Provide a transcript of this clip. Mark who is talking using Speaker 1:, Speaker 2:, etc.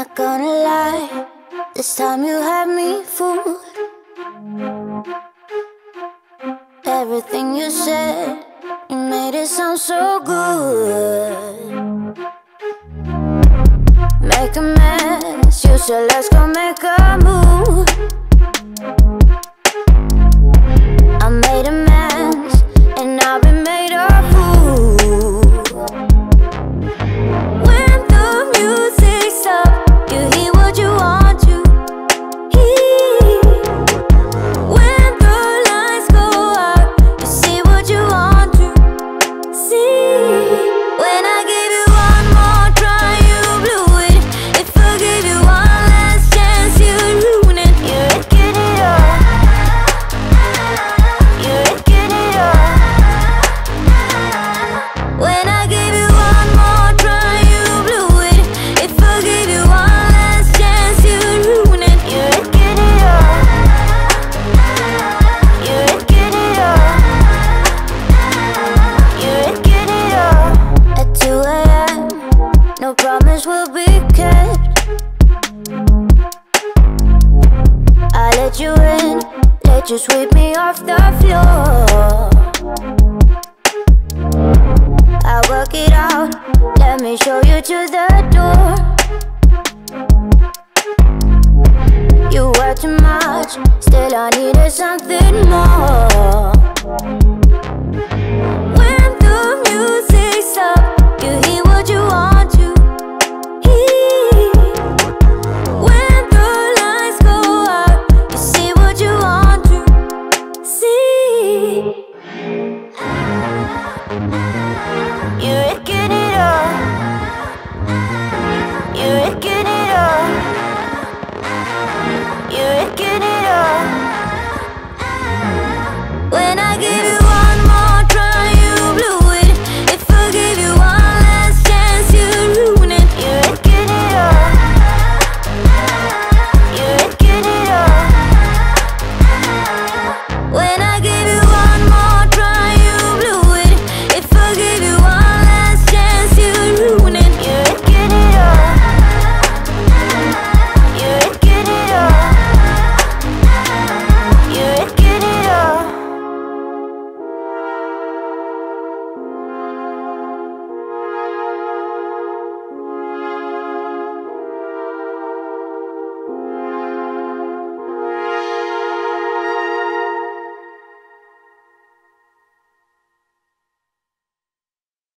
Speaker 1: Not gonna lie, this time you had me fooled. Everything you said, you made it sound so good. Make a mess, you said let's go make a move. You sweep me off the floor. I work it out, let me show you to the door. You were too much, still I needed something more.